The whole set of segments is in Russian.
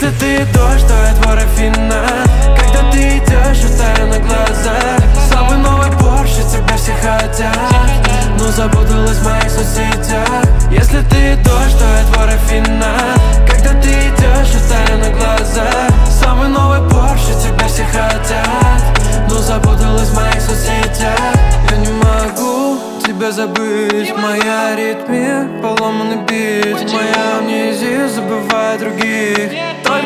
Если ты дождь, то я двор Афина Когда ты идешь, утая на глаза самый новый Порше, тебя все хотят. Но запуталась в моих соцсетях. Если ты дождь, то я двор Афина Когда ты идешь, утая на глаза Самый новый Порше, тебя все хотят. Но запуталась в моих соцсетях. Я не могу тебя забыть. Моя ритмия, поломанный бит. Моя амнезия забывая других.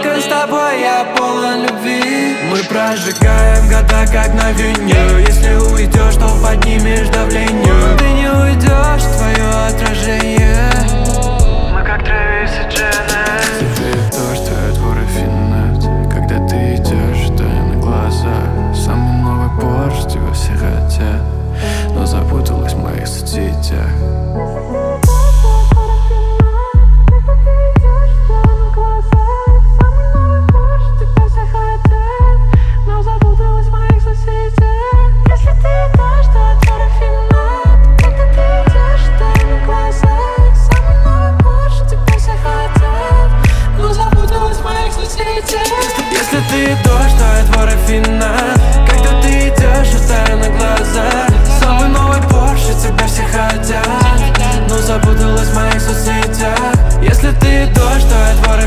Только с тобой я полон любви. Мы прожигаем года как на вине Если уйдешь, Если ты дождь, то я твой рафинат Когда ты идешь, я таю на глаза Самый новый Порше, тебя все хотят. Но запуталась в моих соцсетях. Если ты дождь, то я твой